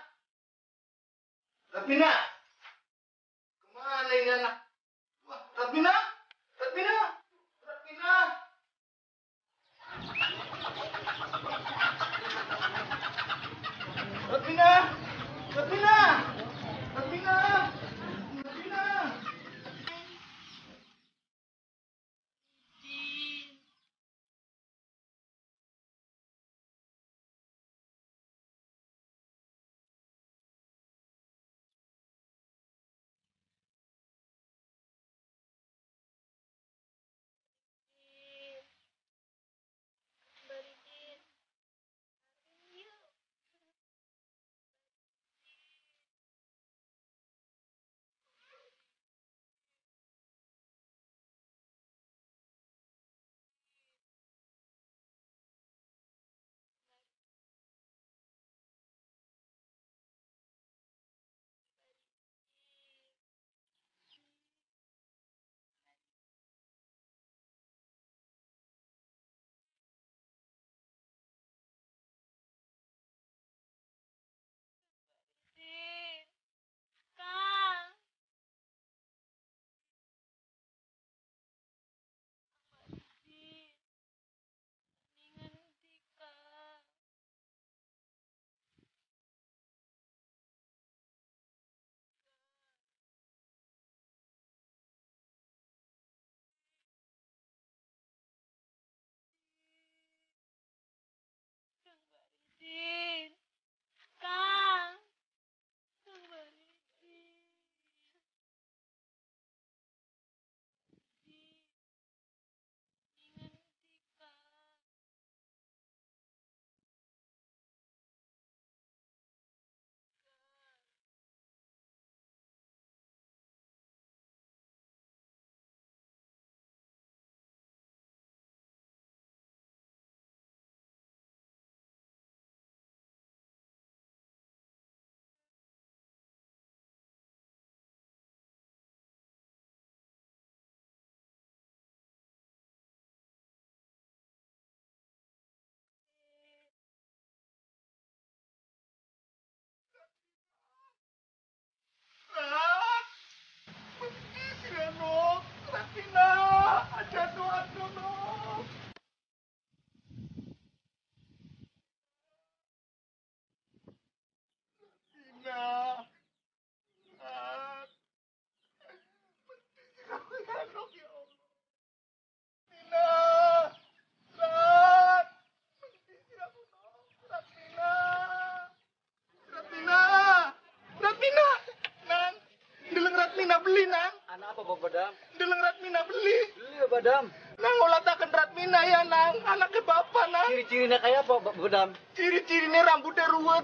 Kayak apa Bapak Dam? Ciri-cirinya rambutnya ruwet,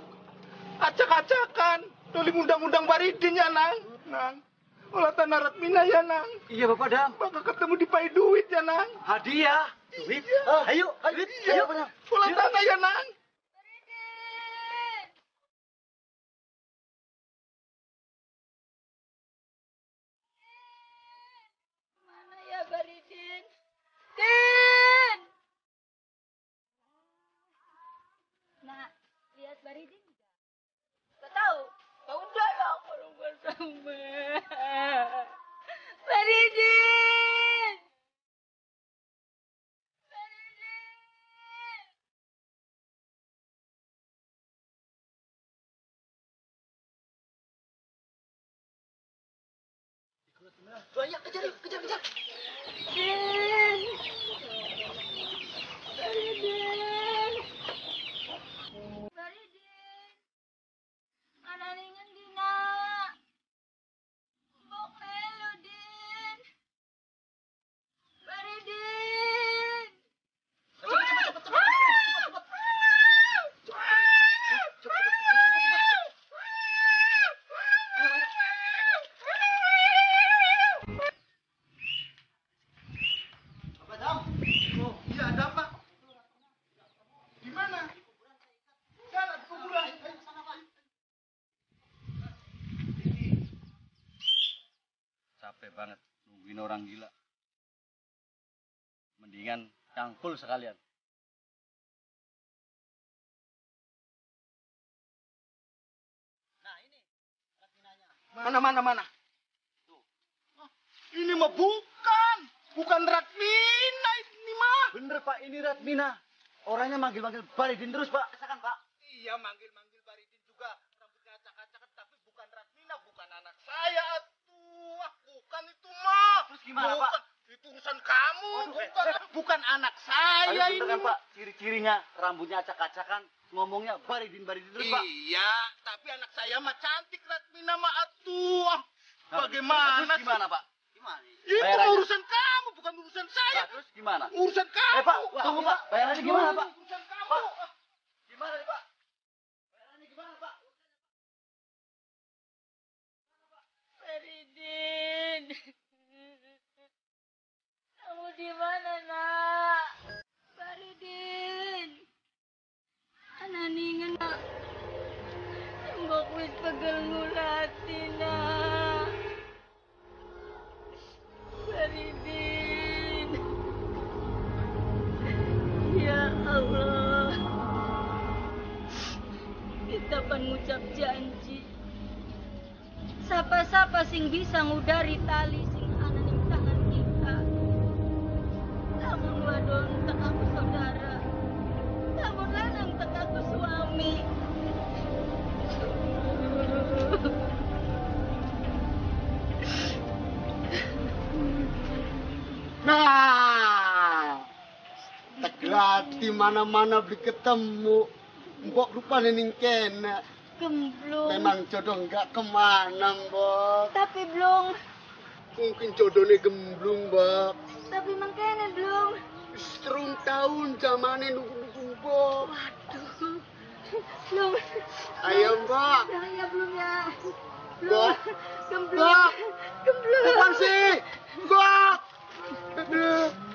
acak-acakan, tulis undang-undang baridin ya nang. Nang, olatan Ratmina ya nang. Iya Bapak Dam. Bakal ketemu di pay duit ya nang. Hadiah. Duit. Ah, ayo, ayo. Iya, Ayo, Bapak Dam. olatan ya nang. Mana ya Baridin? Din! Nah, lihat Baridin enggak? Gak tahu. Ya udah lah kalau gak sama. Baridin! Baridin! Ayo, kejar, kejar, kejar. Din! Baridin! Baridin! Mana ningen dina? Bok melu, Din! Baridin! Bapak Dam. Oh, iya ada apa? Di mana? Sana di kuburan. Ayo sana Pak. Capek banget nungguin orang gila. Mendingan sekalian. Mana mana mana? Hah, Ini mah bukan, bukan Ratmina ini mah. Bener Pak, ini Ratmina. Orangnya manggil-manggil Baridin terus Pak. Kesakan Pak. Iya manggil-manggil Baridin juga. Rambutnya acak-acakan tapi bukan Ratmina, bukan anak saya tuh. Ah, bukan itu mah. Terus gimana, bukan. Pak? Itu urusan kamu, Waduh, bukan, eh, bukan anak Ayo saya bener ini. kan Pak, ciri-cirinya rambutnya acak-acakan, ngomongnya Baridin Baridin terus Pak. Iya, tapi anak saya mah cantik Ratmina mah atuh. Ah, Nah, Bagaimana? Terus sih? gimana Pak? Gimana? Itu Bayar mah aja. urusan kamu, bukan urusan saya. Nah, terus gimana? Urusan kamu. Eh Pak, tunggu Pak. Bayarannya gimana Pak? Urusan kamu. Pak. Gimana nih Pak? Bayarannya gimana Pak? Baridin! Kamu di mana, Nak? Baridin! Ananingan, Nak. Nak. Baridin! Ya Allah. Kita pan ngucap janji. Sapa-sapa sing bisa ngudari tali mana-mana beli ketemu. Mbok rupanya ning kena. Gemblung. Memang jodoh nggak ke mana, Mbok. Tapi belum. Mungkin jodohnya gemblung, Mbok. Tapi mangkene belum. Serung tahun zamannya nunggu-nunggu, Mbok. Belum. Ayo, Mbok. Ya ya. Mbok. Belum. Gemblung. Mbok. Gemblung. Apaan sih? Mbok. Aduh.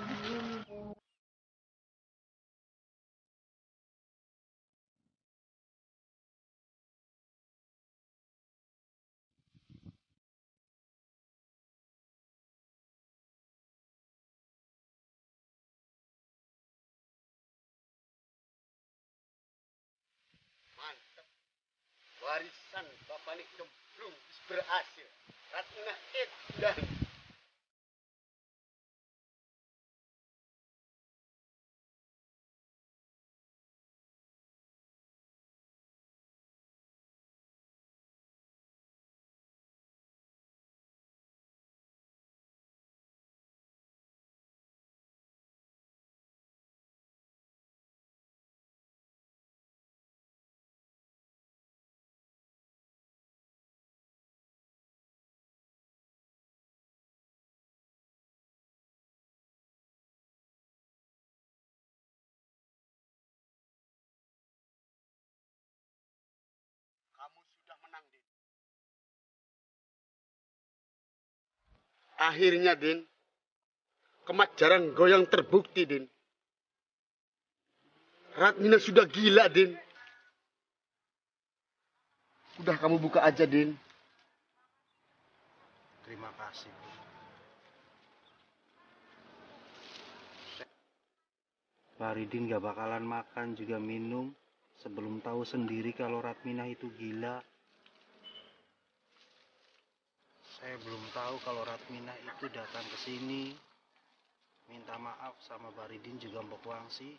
Akhirnya, Din. Kemajaran goyang terbukti, Din. Ratmina sudah gila, Din. Udah kamu buka aja, Din. Terima kasih. Faridin gak bakalan makan juga minum sebelum tahu sendiri kalau Ratmina itu gila. Saya belum tahu kalau Ratmina itu datang ke sini. Minta maaf sama Baridin juga Mbok Wangsi.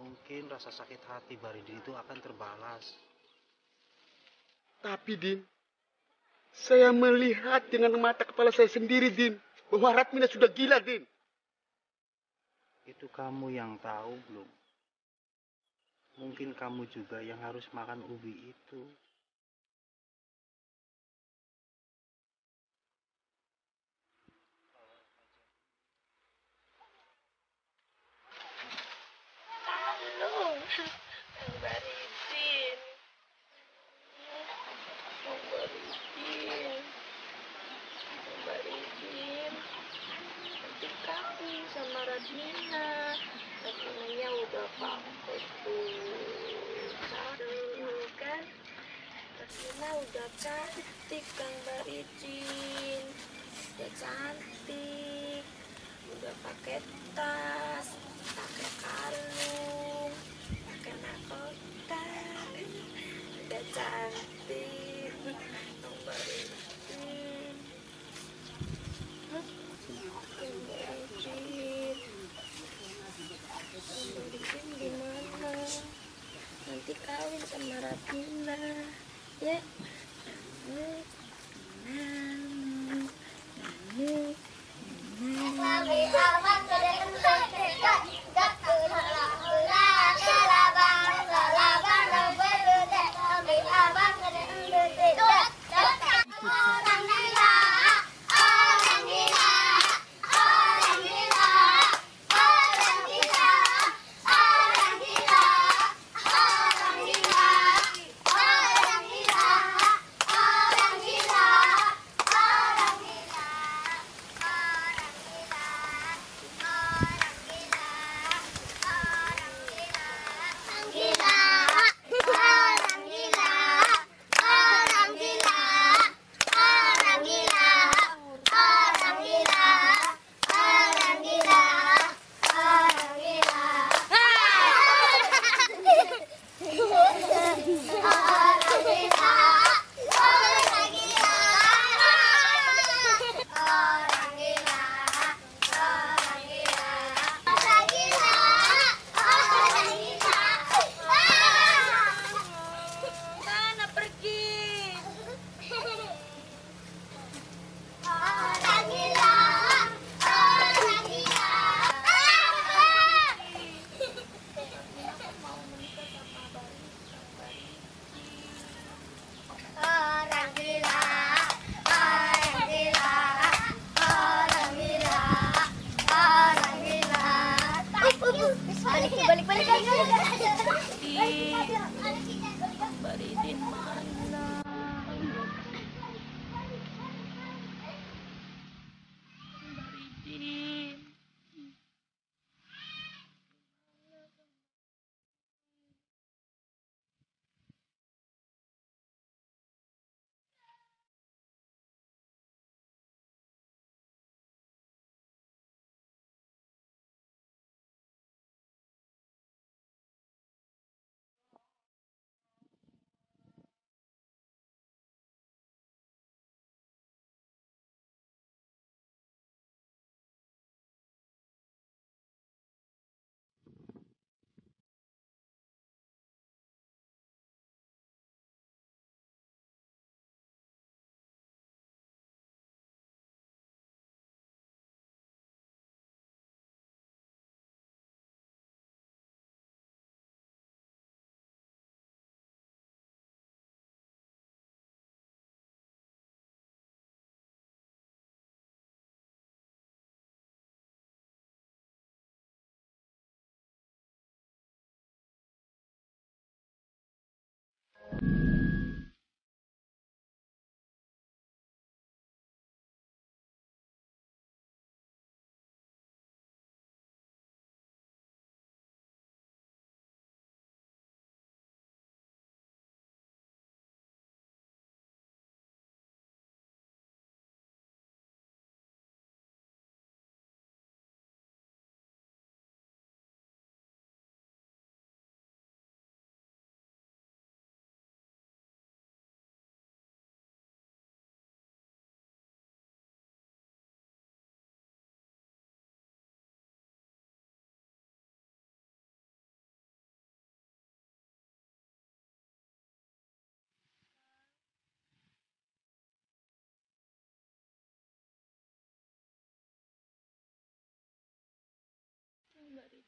Mungkin rasa sakit hati Baridin itu akan terbalas. Tapi, Din, saya melihat dengan mata kepala saya sendiri, Din, bahwa Ratmina sudah gila, Din. Itu kamu yang tahu belum? Mungkin kamu juga yang harus makan ubi itu. Kang Baridin. Kang Baridin. Kang Baridin. Nanti kawin sama Radmina. Radminanya udah pakai tuh. Kan. Radmina udah cantik Kang Baridin. Udah cantik. Udah pakai tas, pakai kalung, mahkota. Udah cantik. Nanti kawin sama. Ya. Hmm. Hmm. Hmm.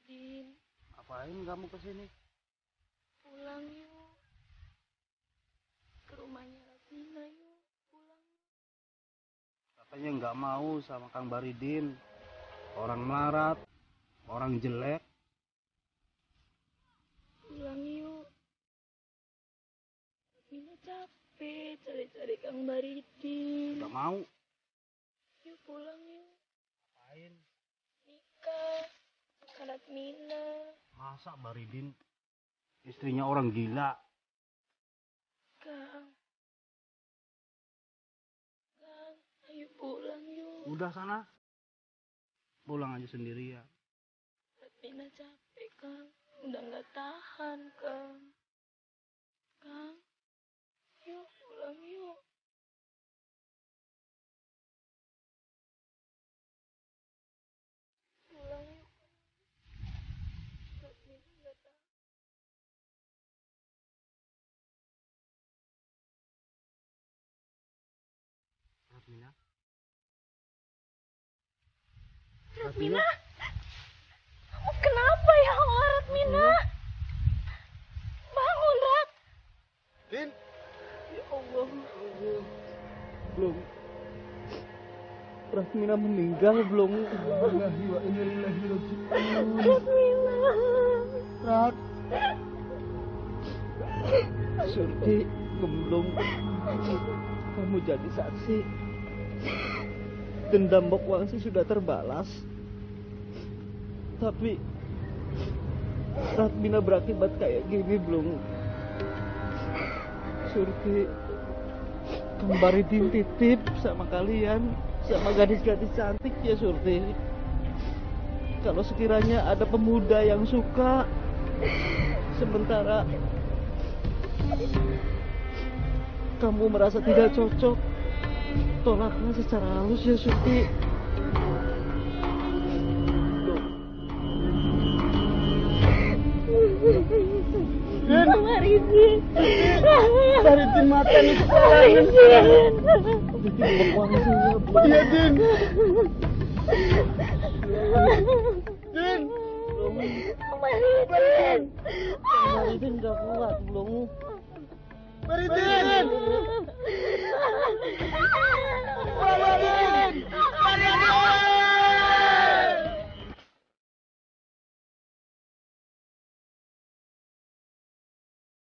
Din. Ngapain kamu ke sini? Pulang yuk. Ke rumahnya Rasmina yuk. Pulang. Katanya nggak mau sama Kang Baridin. Orang melarat, orang jelek. Pulang yuk. Rasmina capek cari-cari Kang Baridin. Nggak mau. Yuk pulang yuk. Ngapain? Nikah. Sama Rasmina. Masa Baridin istrinya orang gila? Kang. Kang, ayo pulang yuk. Udah sana. Pulang aja sendirian. Rasmina capek, Kang. Udah nggak tahan, Kang. Kang, yuk pulang yuk. Rasmina. Rasmina? Kamu kenapa ya Allah, Rasmina? Bangun, Rat. Din, Ya Allah. Belum. Rasmina meninggal belum? Rasmina. Rat. Surti gemblung. Kamu jadi saksi. Dendam Bokwangsi sudah terbalas. Tapi Ratmina berakibat kayak gini belum. Surti kembali titip sama kalian sama gadis-gadis cantik ya Surti. Kalau sekiranya ada pemuda yang suka sementara kamu merasa tidak cocok, tolaklah secara halus ya Surti. Din, Maridin. Baridin mata nih. Iya, Din. Din, Maridin. Maridin udah kuat belum? Передин! Передин!